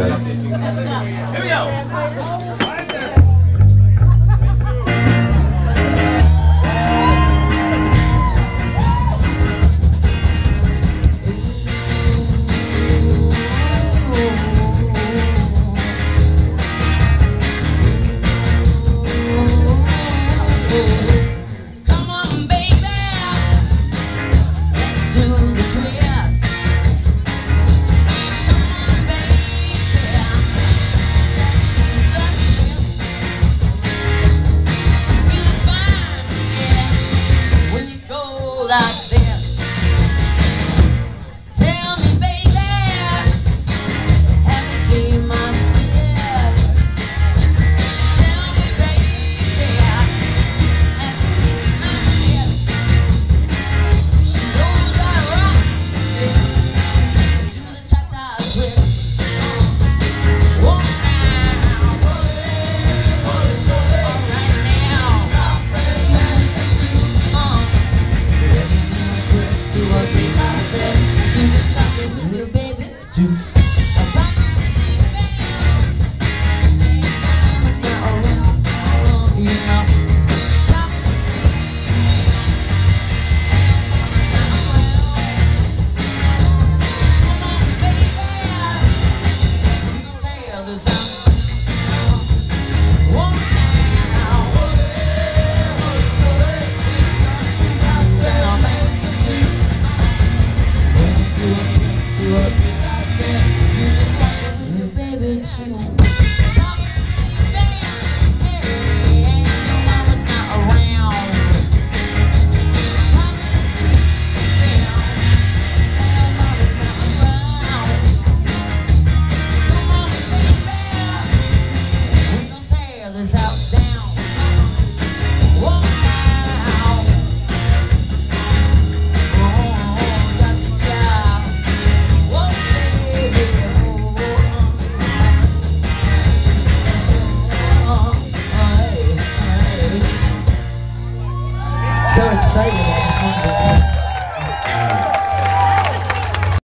Here we go. that. you, you 最後の3本。